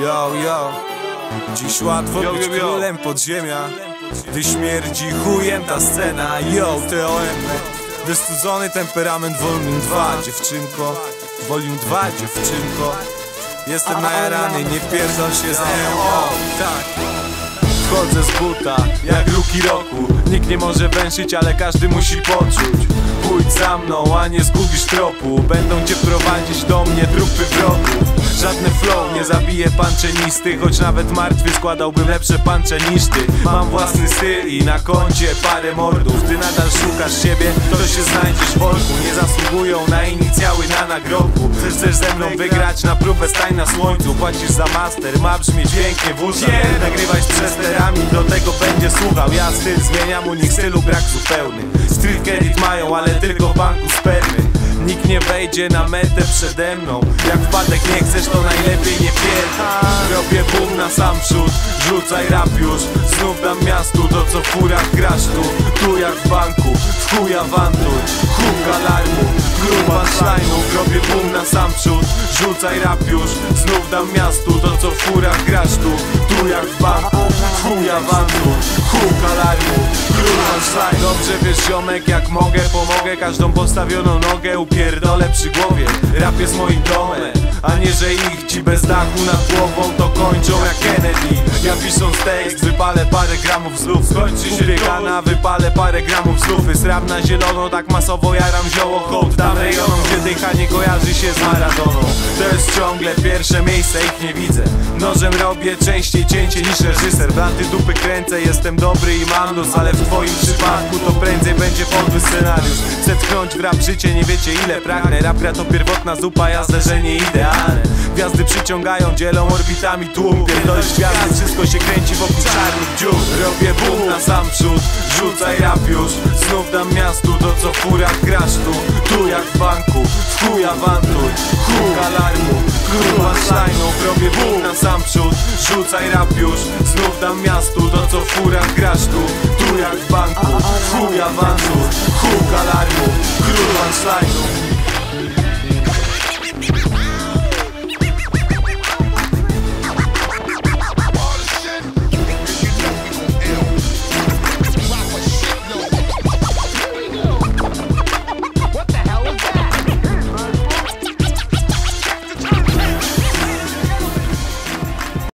Yo, yo. Dziś łatwo Yo, być yo, yo. królem podziemia. Gdy śmierdzi chujem ta scena. Yo, TOM Wystudzony temperament volume 2 Dziewczynko. Volume 2 dziewczynko. Jestem najarany, nie pierdol się z EO Tak Wchodzę z buta, jak luki roku. Nikt nie może węszyć, ale każdy musi poczuć. Pójdź za mną, a nie zgubisz tropu. Będą cię prowadzić do mnie trupy wrogów Żadny flow nie zabije panczenisty Choć nawet martwy składałbym lepsze pancze niż ty Mam własny styl i na koncie parę mordów. Ty nadal szukasz siebie, to się znajdziesz w worku Nie zasługują na inicjały na nagrobku Chcesz ze mną wygrać na próbę stań na słońcu Płacisz za master, ma brzmieć pięknie w uszach. Nagrywaj z przesterami, do tego będzie słuchał. Ja styl zmieniam, u nich stylu brak zupełny. Street credit mają, ale tylko w banku spermy. Nikt nie wejdzie na metę przede mną. Jak wpadek nie chcesz, to najlepiej nie pierdol. Robię boom na sam przód, rzucaj rap już. Znów dam miastu to co w furach grasz tu. Tu jak w banku, w chuj awantur Huk alarmu, gruba szlajnów Robię boom na sam przód, rzucaj rap już Znów dam miastu to co w furach grasz tu. Tu jak w banku, w chuj awantur Szlajnów Dobrze wiesz ziomek jak mogę, pomogę Każdą postawioną nogę. Upierdolę przy głowie Rap jest moim domem. A nie, że ich ci bez dachu nad głową to kończą jak Kennedy. Ja pisząc tekst wypalę parę gramów znów. Skończy się biegana, wypalę parę gramów znów. Rap na zielono, tak masowo jaram zioło. Hołd dam rejonom, gdzie dychanie kojarzy się z Maradoną To jest ciągle pierwsze miejsce, ich nie widzę. Nożem robię częściej cięcie niż reżyser. Blaty dupy kręcę, jestem dobry i mam luz Ale w twoim przypadku to prędzej będzie podły scenariusz. Tchnąć w rap życie, nie wiecie ile pragnę. Rap gra to pierwotna zupa, ja zderzenie idealne. Gwiazdy przyciągają, dzielą orbitami tłum. Pierdolisz gwiazdy, wszystko się kręci wokół czarnych dziur. Robię boom na sam przód, rzucaj rap już. Znów dam miastu to co w furach grasz tu. Tu jak w banku, w chuj awantur. Huk alarmu, gruba szlajnów Robię boom na sam przód, rzucaj rap już. Znów dam miastu to co w furach grasz tu. Tu jak w banku, chuj awantur Huk alarmu, gruba szlajnów